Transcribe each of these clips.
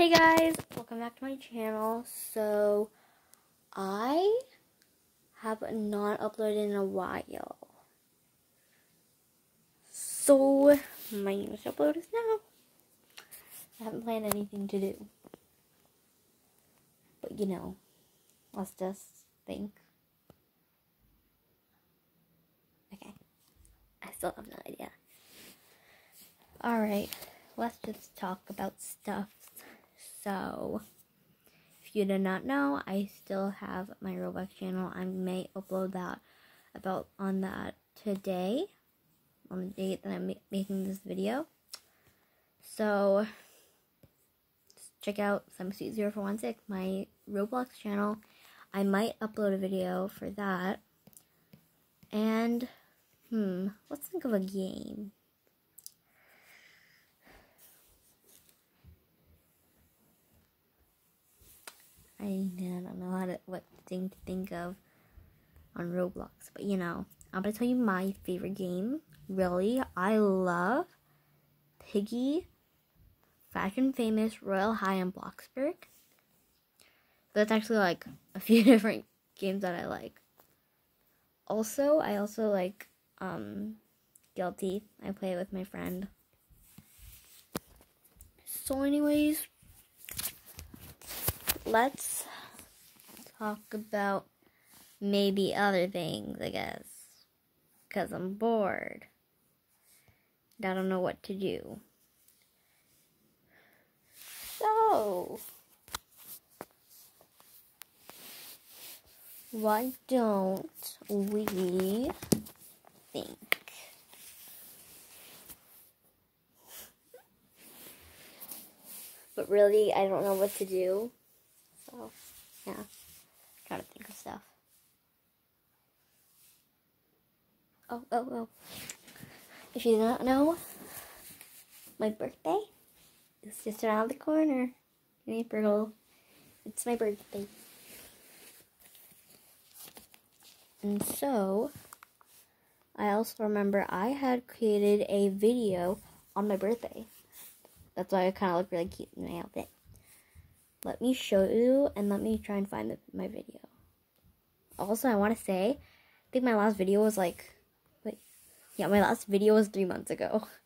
Hey guys, welcome back to my channel. So, I have not uploaded in a while. So, my newest upload is now. I haven't planned anything to do. But you know, let's just think. Okay. I still have no idea. Alright, let's just talk about stuff. So, if you did not know, I still have my Roblox channel. I may upload that about on that today, on the date that I'm ma making this video. So, check out SummerSuit0416, my Roblox channel. I might upload a video for that. And, hmm, let's think of a game. I don't know how to what thing to think of on Roblox, but you know, I'm gonna tell you my favorite game. Really, I love Piggy, Fashion Famous, Royale High, and Bloxburg. That's actually like a few different games that I like. Also, I also like um, Guilty. I play it with my friend. So, anyways, let's talk about maybe other things, I guess. Because I'm bored. I don't know what to do. So, why don't we think? But really, I don't know what to do. So, yeah. Gotta think of stuff. Oh, oh, oh. If you do not know, my birthday is just around the corner in April. It's my birthday. And so, I also remember I had created a video on my birthday. That's why I kind of look really cute in my outfit. Let me show you and let me try and find the, my video. Also, I want to say, I think my last video was like, wait, yeah, my last video was three months ago.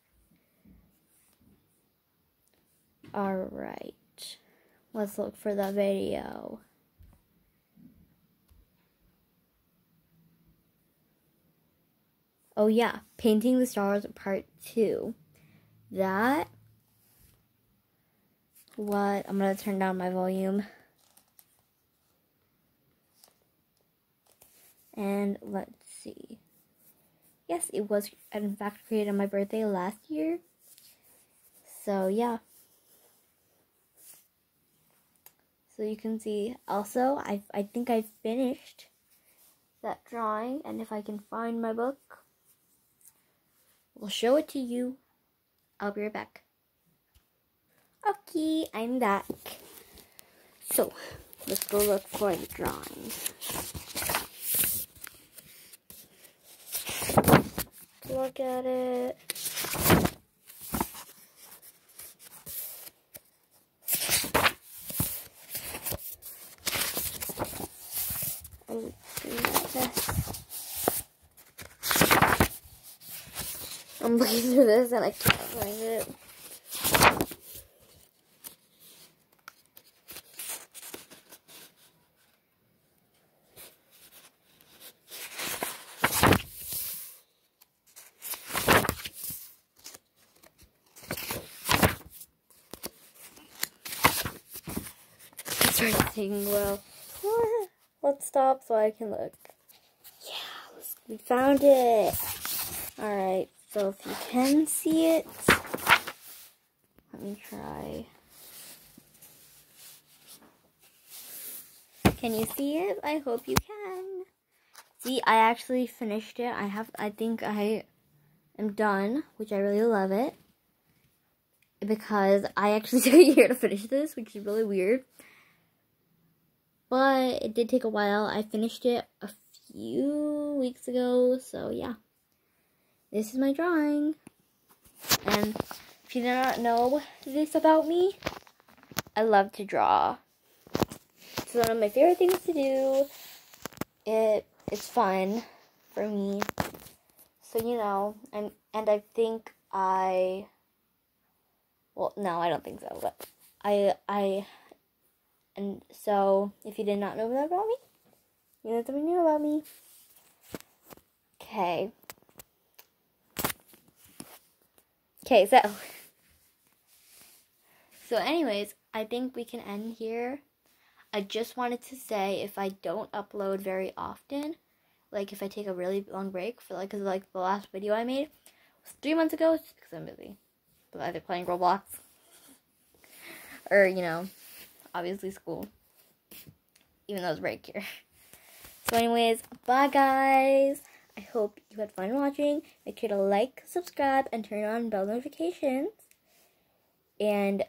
Alright, let's look for the video. Oh yeah, Painting the Stars Part 2. That what I'm gonna turn down my volume. And let's see. Yes, it was in fact created on my birthday last year. So yeah. So you can see also I I think I finished that drawing and if I can find my book we'll show it to you. I'll be right back. Okay, I'm back. So, let's go look for the drawing. Look at it. I'm looking through this and I can't find it. Started well. Let's stop so I can look. Yeah, we found it. Alright, so if you can see it, let me try. Can you see it? I hope you can. See, I actually finished it. I have, I think I am done, which I really love it. Because I actually took a year to finish this, which is really weird. But it did take a while. I finished it a few weeks ago, so yeah. This is my drawing. And if you do not know this about me, I love to draw. It's one of my favorite things to do. It it's fun for me. So you know, I'm and I think I well, no, I don't think so, but I I and so if you did not know that about me, you know something new about me. Okay. Okay, so so anyways, I think we can end here. I just wanted to say if I don't upload very often, like if I take a really long break for like cause like the last video I made was three months ago, it's because I'm busy. Either playing Roblox or, you know, obviously school. Even though it's break here. So anyways, bye guys. I hope you had fun watching. Make sure to like, subscribe, and turn on bell notifications. And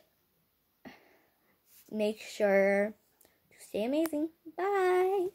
make sure to stay amazing. Bye.